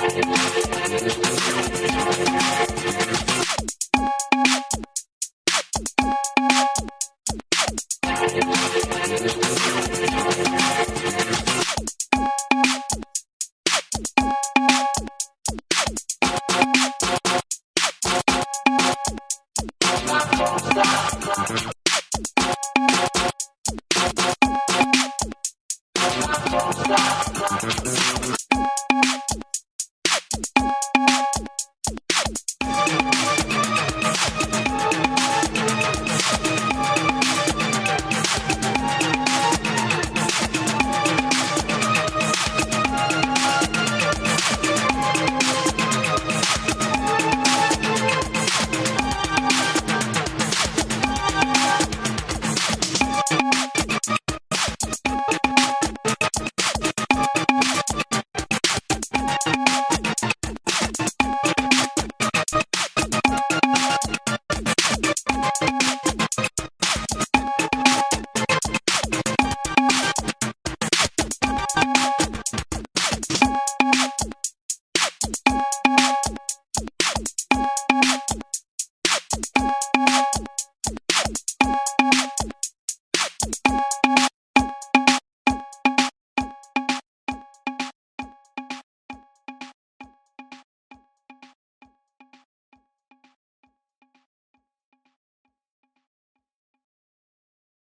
I'm gonna go to the